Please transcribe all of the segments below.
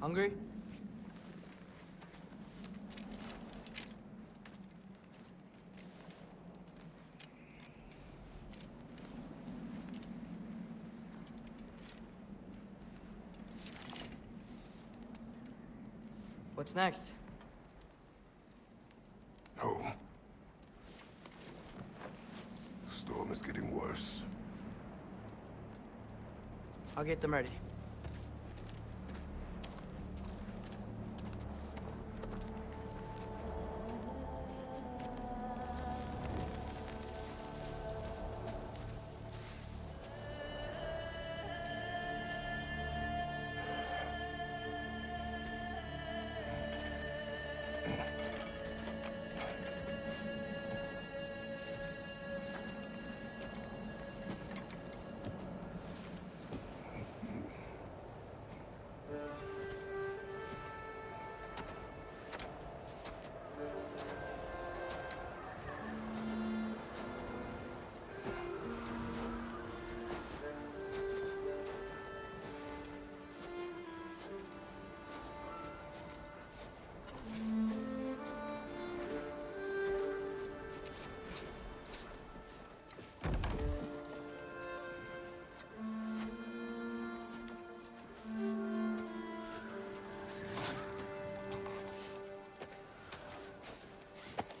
Hungry? What's next? Get them ready.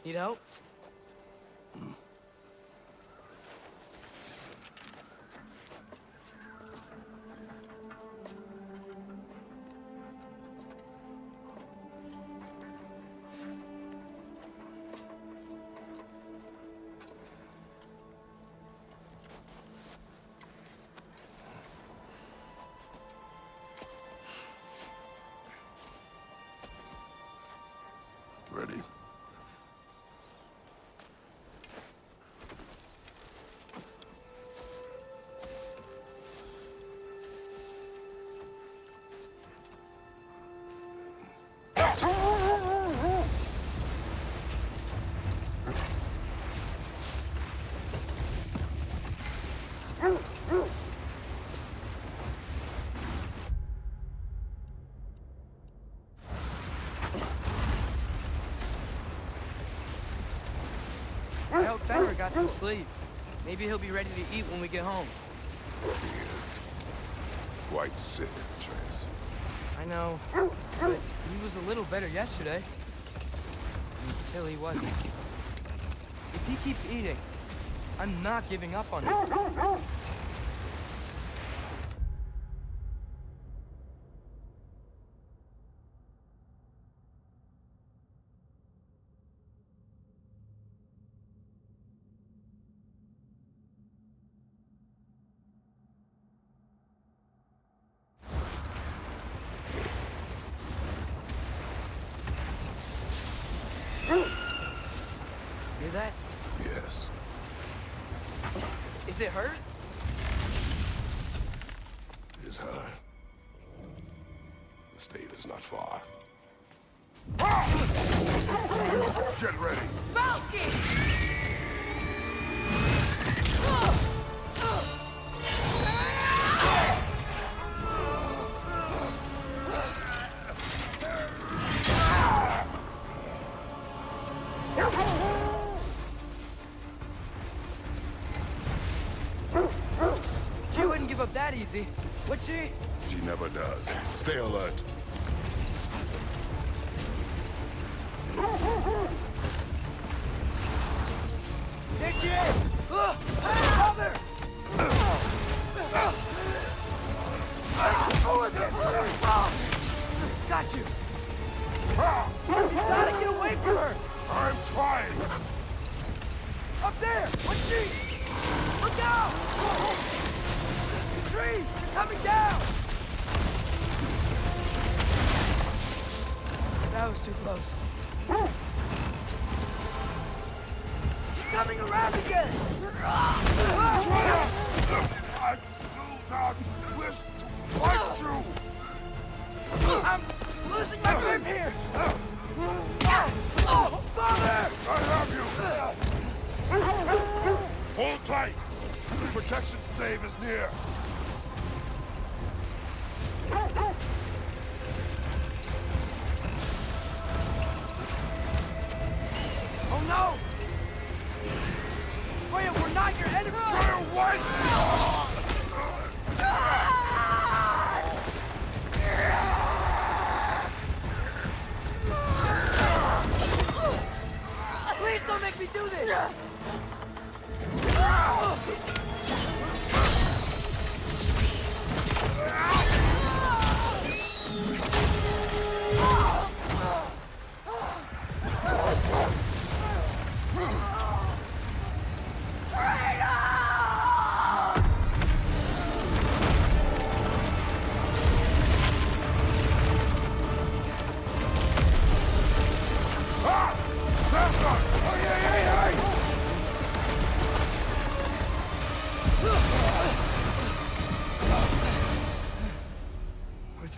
Need help? Hope Fenrir got some sleep. Maybe he'll be ready to eat when we get home. He is. Quite sick, Trace. I know, but he was a little better yesterday. Until he wasn't. If he keeps eating, I'm not giving up on him. She? Never does. Stay alert.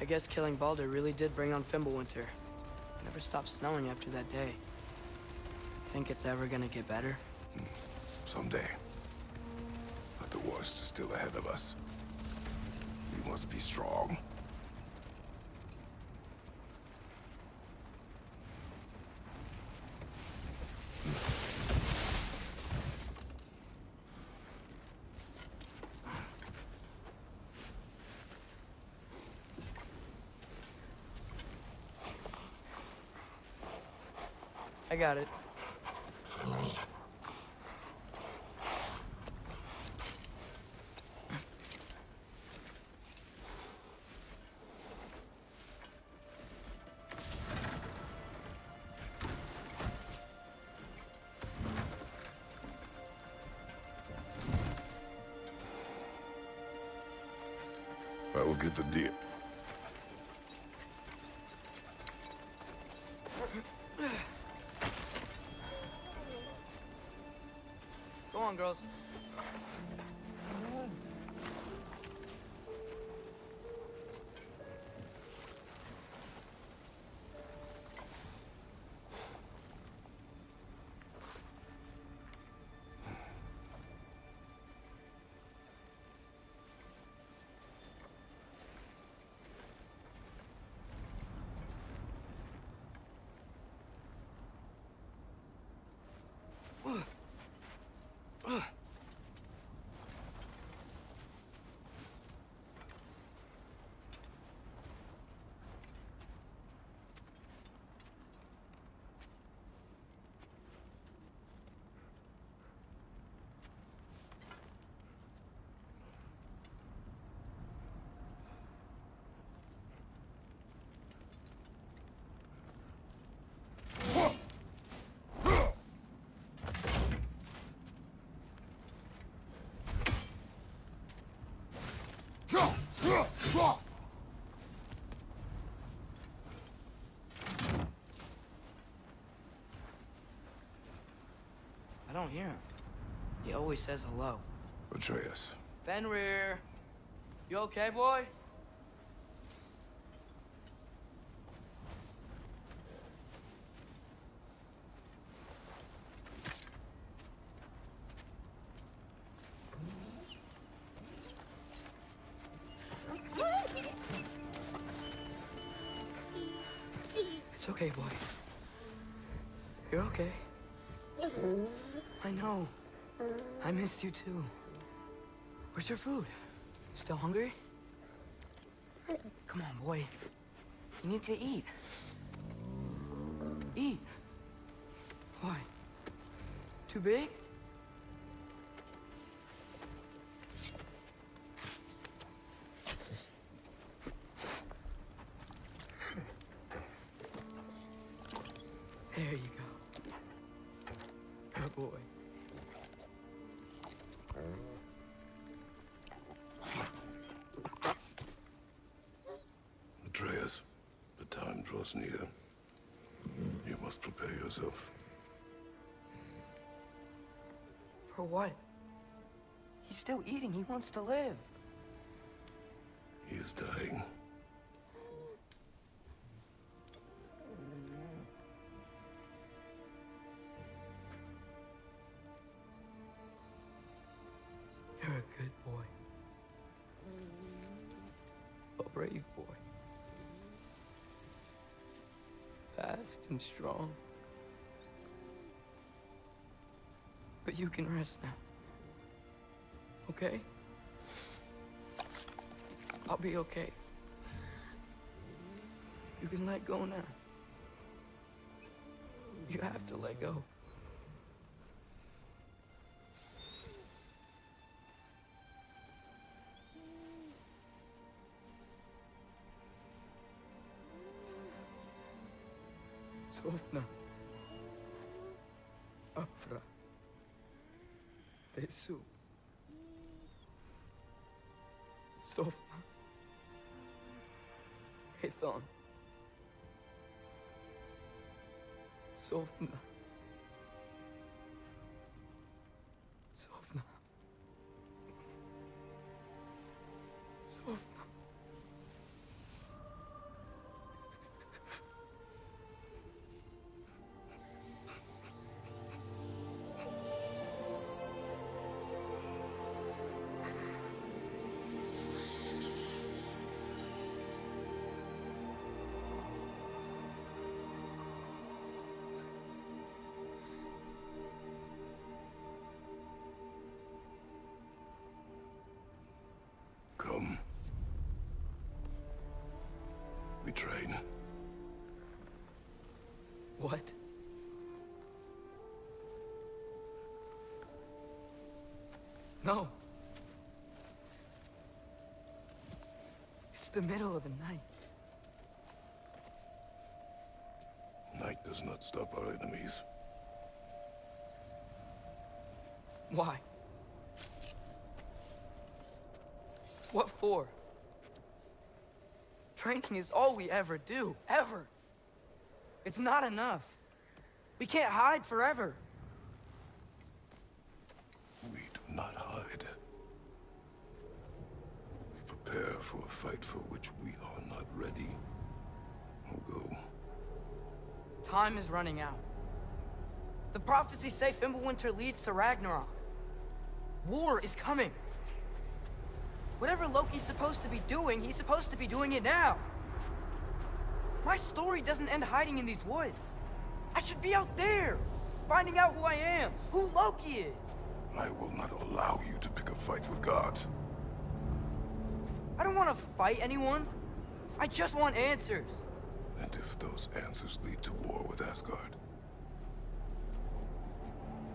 I guess killing Baldur really did bring on Fimbulwinter. Never stopped snowing after that day. Think it's ever gonna get better? Hmm. Someday. But the worst is still ahead of us. We must be strong. I got it. On, girls. I don't hear him. He always says hello. Atreus. Fenrir. You okay, boy? Missed you too. Where's your food? Still hungry? Come on, boy. You need to eat. Eat. Why? Too big? yours, You must prepare yourself. For what? He's still eating. He wants to live. And strong. But you can rest now. Okay? I'll be okay. You can let go now. You have to let go. Sofna. Afra. Tesu. Sofna. Ethon. Sofna. No. It's the middle of the night. Night does not stop our enemies. Why? What for? Training is all we ever do, ever. It's not enough. We can't hide forever. We do not hide. We prepare for a fight for which we are not ready. We'll go. Time is running out. The prophecies say Fimbulwinter leads to Ragnarok. War is coming. Whatever Loki's supposed to be doing, he's supposed to be doing it now. My story doesn't end hiding in these woods. I should be out there, finding out who I am, who Loki is. I will not allow you to pick a fight with gods. I don't want to fight anyone. I just want answers. And if those answers lead to war with Asgard,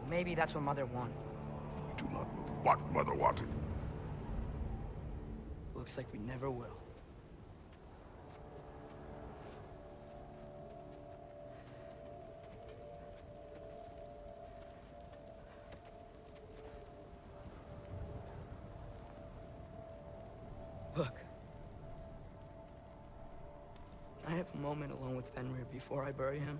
Maybe that's what Mother wanted. we do not know what Mother wanted. Looks like we never will. Look. I have a moment alone with Fenrir before I bury him.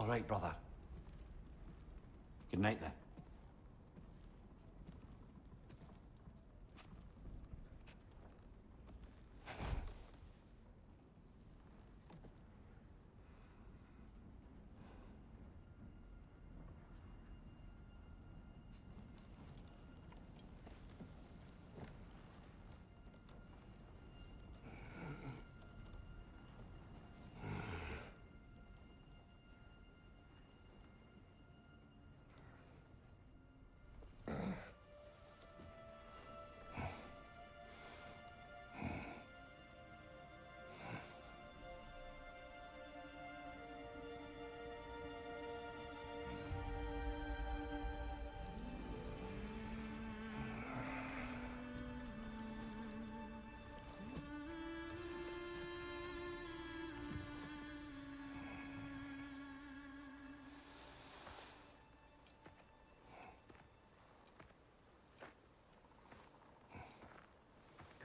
All right, brother. Good night then.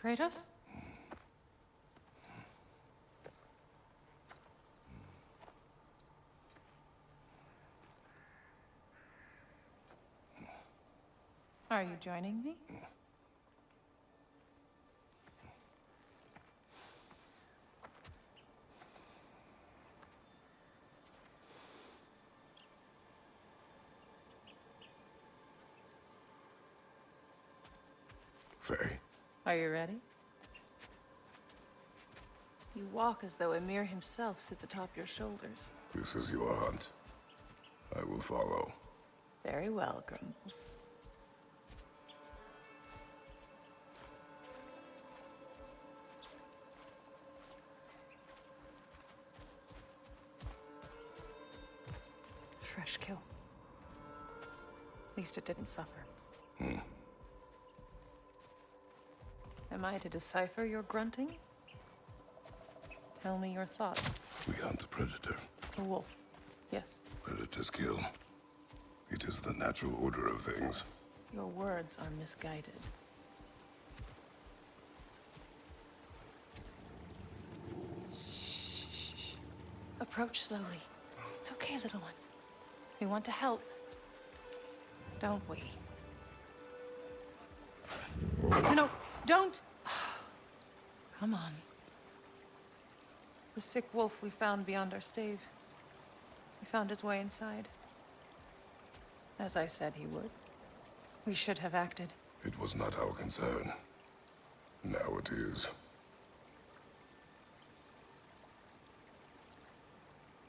Kratos? Are you joining me? Faye, Are you ready? You walk as though Ymir himself sits atop your shoulders. this is your hunt. I will follow. Very well, Grumbles. Fresh kill. At least it didn't suffer. Hmm. Am I to decipher your grunting? Tell me your thoughts. We hunt the predator. A wolf. Yes. Predators kill. It is the natural order of things. Your words are misguided. Shh. Approach slowly. It's okay, little one. We want to help. Don't we? No, no, don't! Come on. The sick wolf we found beyond our stave. He found his way inside. As I said he would. We should have acted. It was not our concern. Now it is.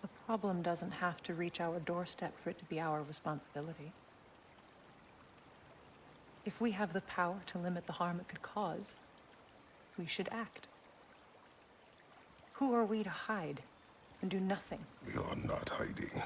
The problem doesn't have to reach our doorstep for it to be our responsibility. If we have the power to limit the harm it could cause, we should act. Who are we to hide and do nothing? We are not hiding.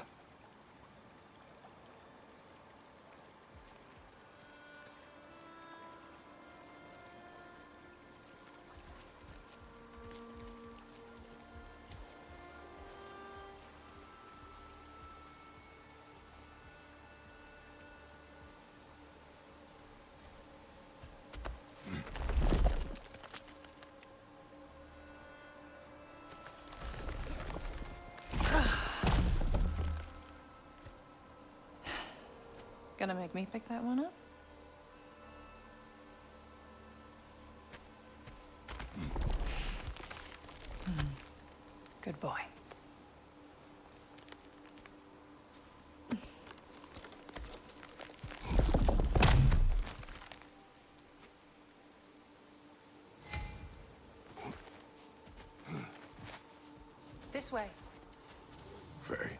Gonna make me pick that one up? Hmm. Good boy. This way. Faye.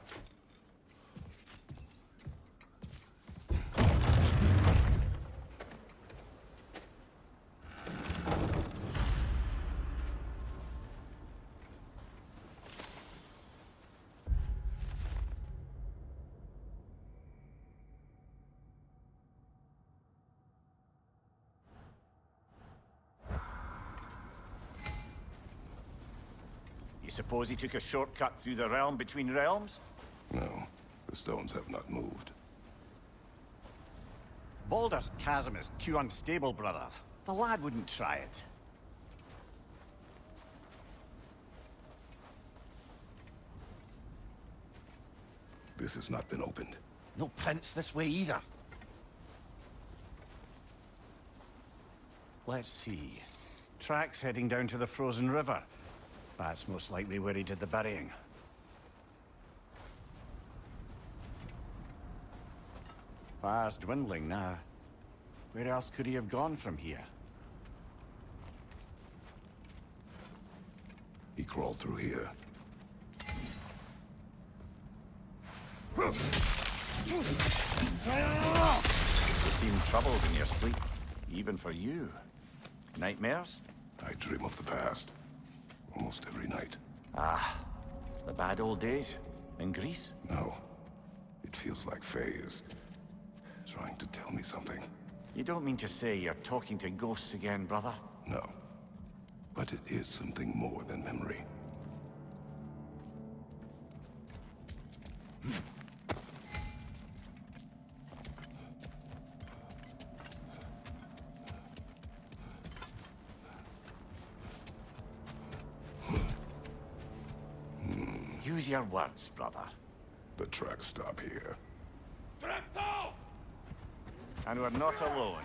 You suppose he took a shortcut through the realm between realms? No, the stones have not moved. Baldur's chasm is too unstable, brother. The lad wouldn't try it. This has not been opened. No prints this way either. Let's see. Tracks heading down to the frozen river. That's most likely where he did the burying. Fire's dwindling now. Where else could he have gone from here? He crawled through here. You seem troubled in your sleep. Even for you. Nightmares? I dream of the past. Almost every night. Ah, the bad old days? In Greece? No. It feels like Faye is... trying to tell me something. You don't mean to say you're talking to ghosts again, brother? No. But it is something more than memory. Use your words, brother. The tracks stop here. And we're not alone.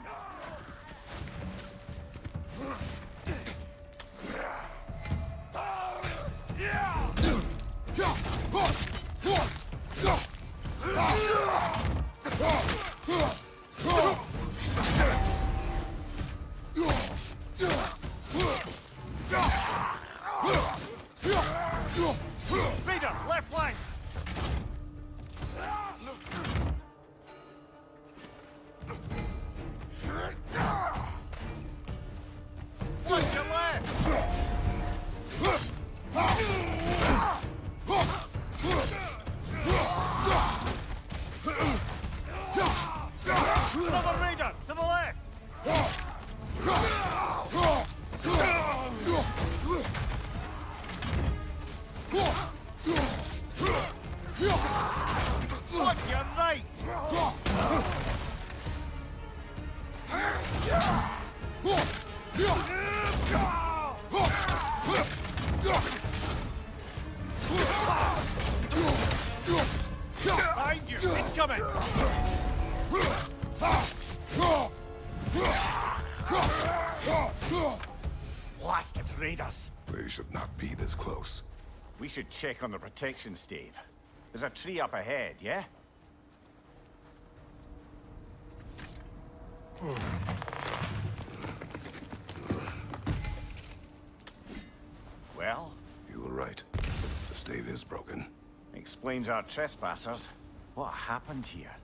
Raider, check on the protection stave. There's a tree up ahead, yeah? Well, You were right. The stave is broken. explains our trespassers. What happened here?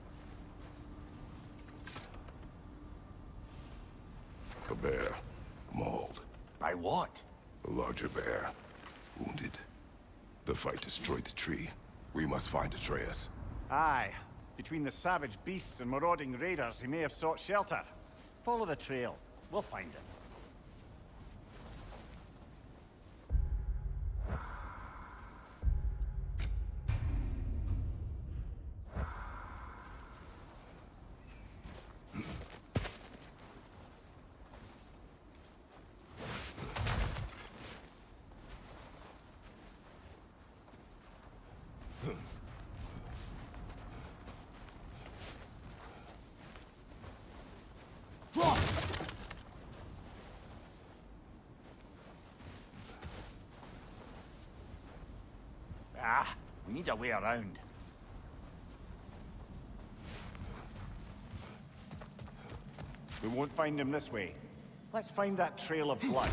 A bear. Mauled. By what? A larger bear. Wounded. The fight destroyed the tree. We must find Atreus. Aye. Between the savage beasts and marauding raiders, he may have sought shelter. Follow the trail. We'll find him. We need a way around. We won't find him this way. Let's find that trail of blood.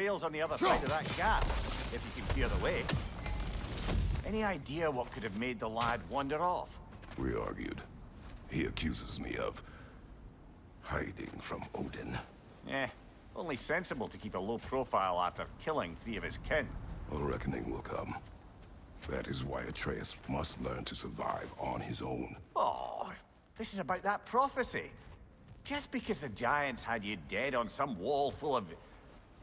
Trail's on the other side of that gap, if you can clear the way. Any idea what could have made the lad wander off? We argued. He accuses me of... hiding from Odin. Eh, only sensible to keep a low profile after killing three of his kin. A reckoning will come. That is why Atreus must learn to survive on his own. Oh, this is about that prophecy. Just because the Giants had you dead on some wall full of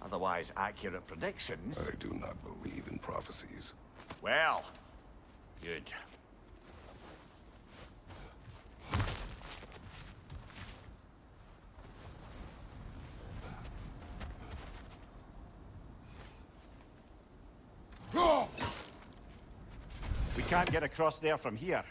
otherwise accurate predictions... I do not believe in prophecies. Well, good. We can't get across there from here.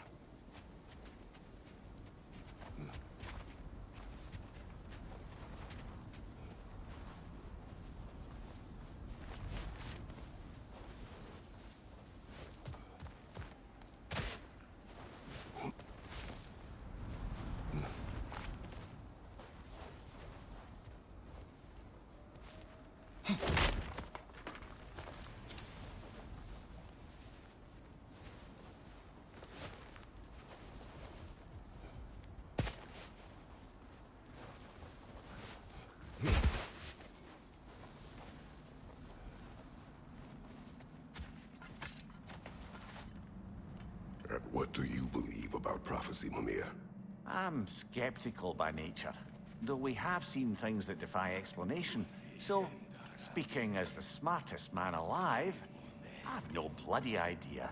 And what do you believe about prophecy, Mimir? I'm skeptical by nature, though we have seen things that defy explanation. So, speaking as the smartest man alive, I've no bloody idea.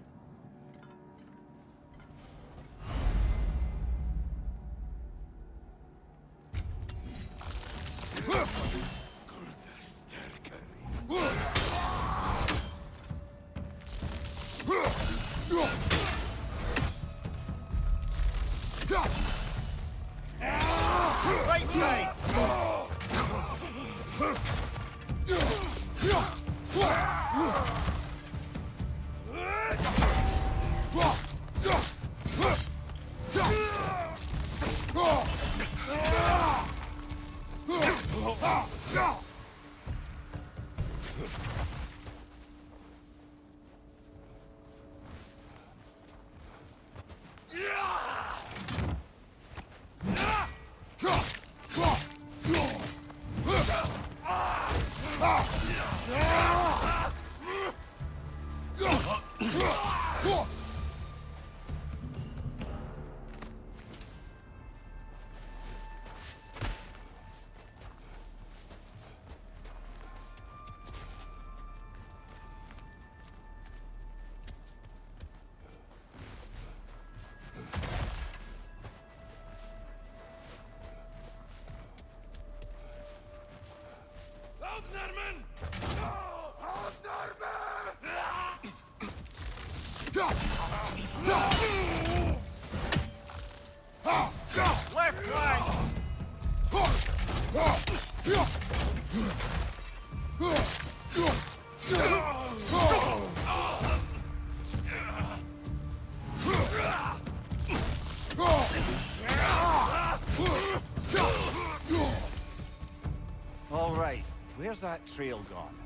Where's that trail gone?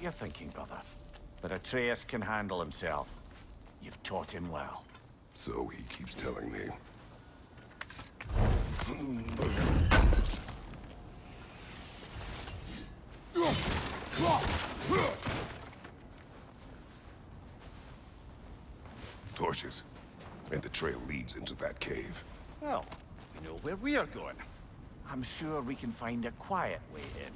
What you're thinking, brother. But Atreus can handle himself. You've taught him well. So he keeps telling me. Torches. And the trail leads into that cave. Well, we know where we are going. I'm sure we can find a quiet way in.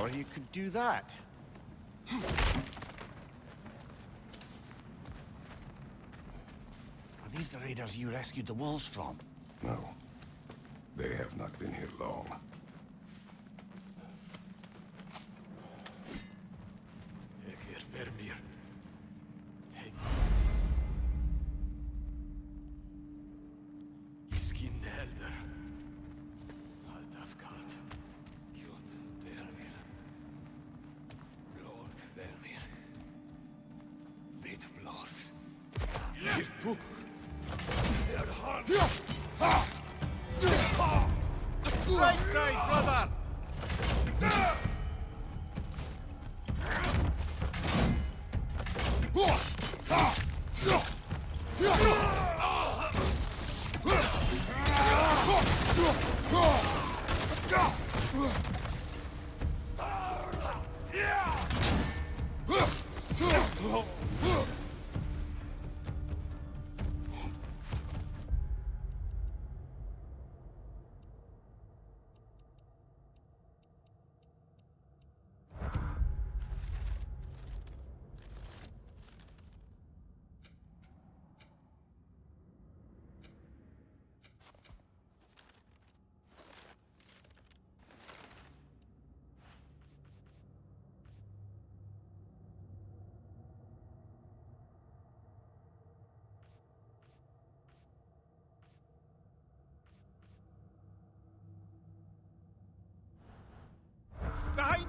Or you could do that. Are these the raiders you rescued the wolves from? No. They have not been here long.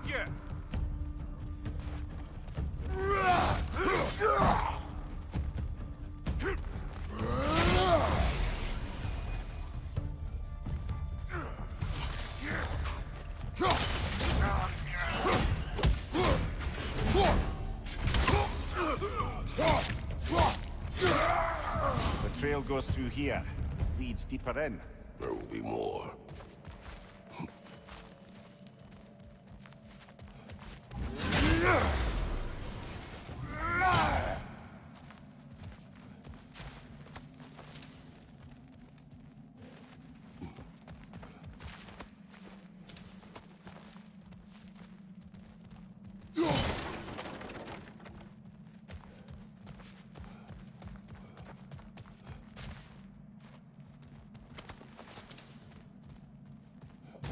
The trail goes through here. Leads deeper in. There will be more.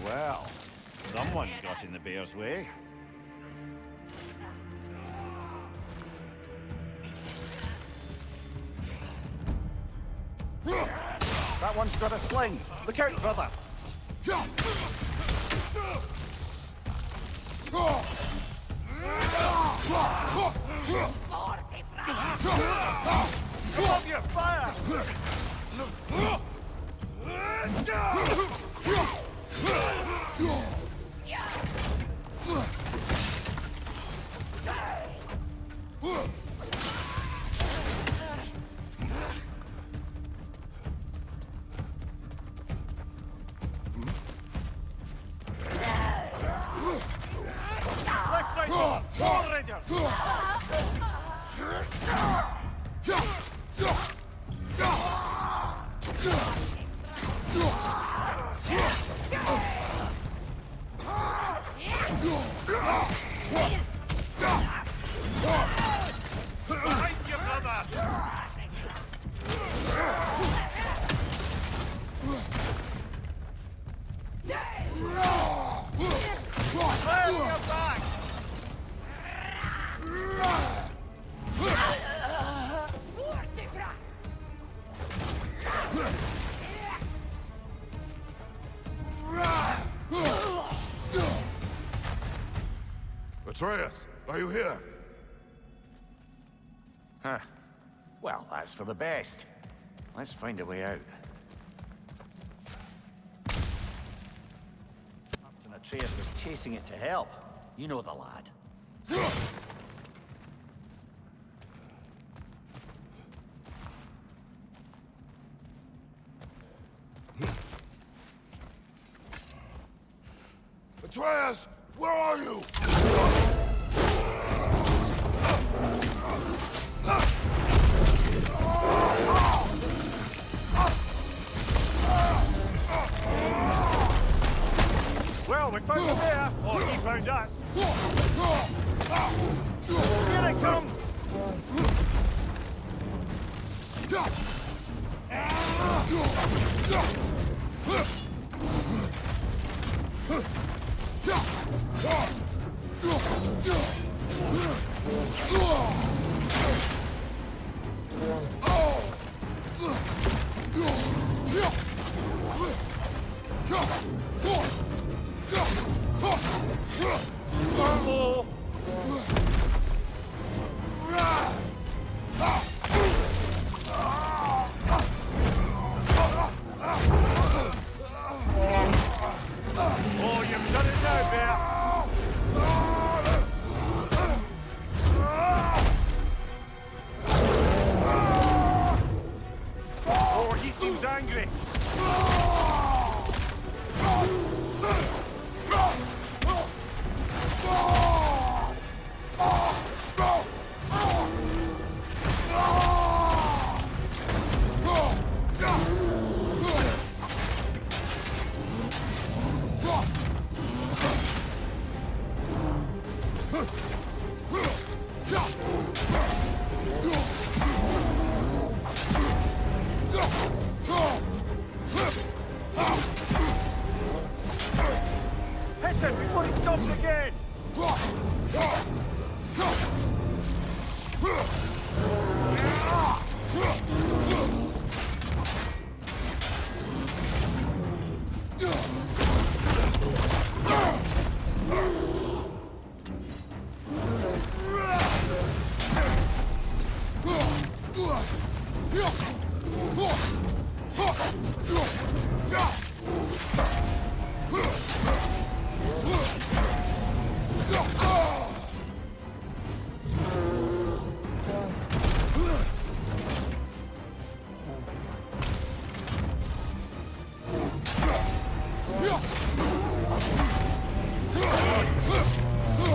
Well, someone got in the bear's way. That one's got a sling. Look out, brother. Atreus, are you here? Huh. Well, that's for the best. Let's find a way out. Captain Atreus was chasing it to help. You know the lad.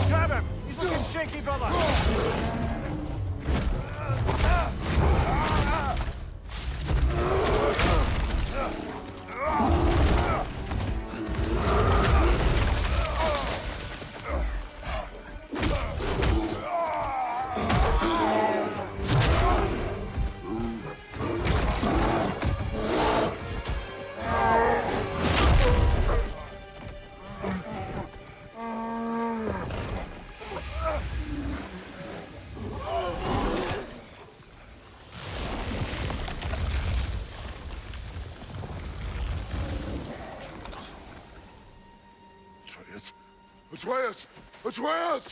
Grab him. He's looking shaky, brother. Atreus!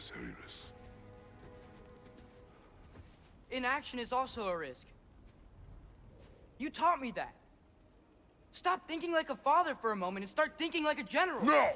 Unnecessary risks. Inaction is also a risk. You taught me that. Stop thinking like a father for a moment and start thinking like a general. No! No.